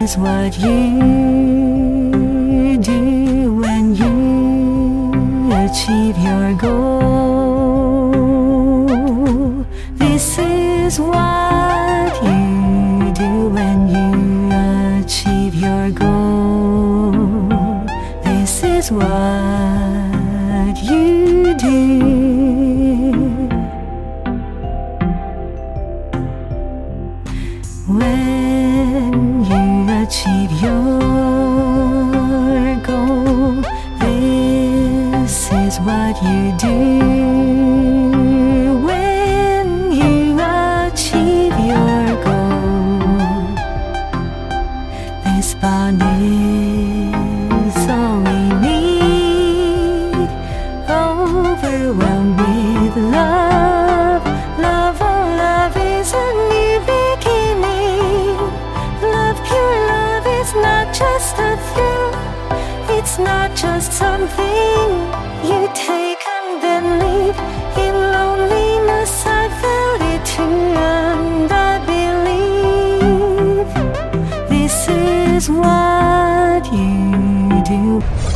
is what you do when you achieve your goal. This is what you do when you achieve your goal. This is what you do. When achieve your goal, this is what you do. best of you. It's not just something you take and then leave. In loneliness, I felt it too, and I believe this is what you do.